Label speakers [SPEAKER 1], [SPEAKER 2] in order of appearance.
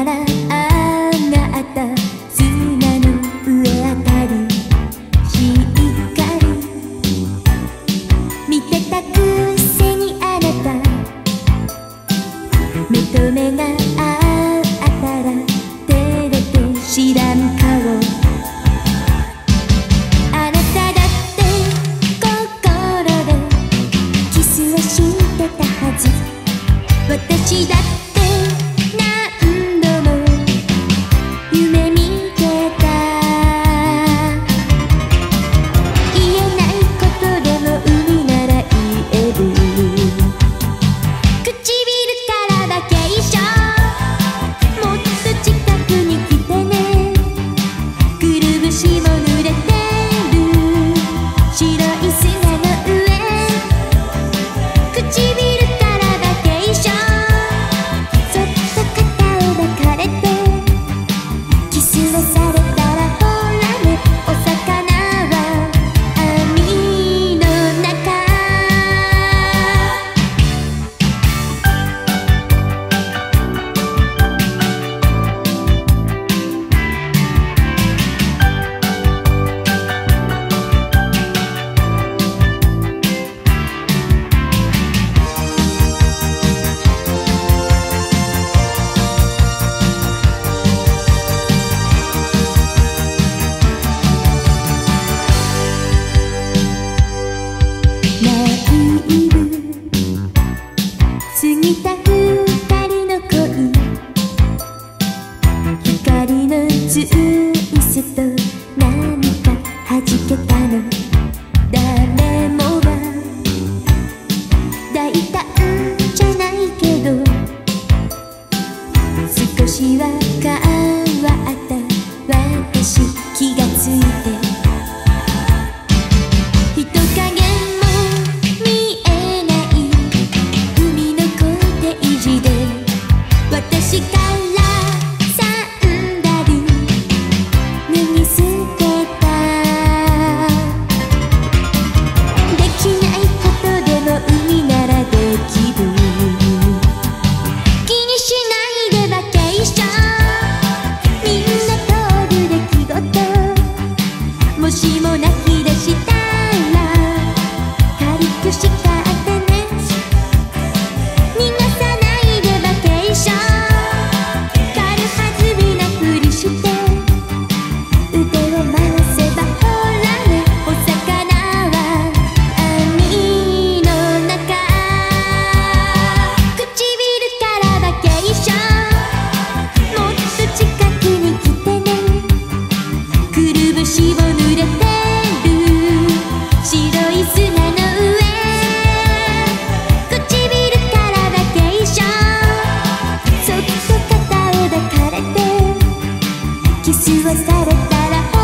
[SPEAKER 1] あらあなた砂の上あたりしっかり見てたくせにあなた目と目があったら照れて知らん顔あなただって心でキスをしてたはず私だって私は星もながされたら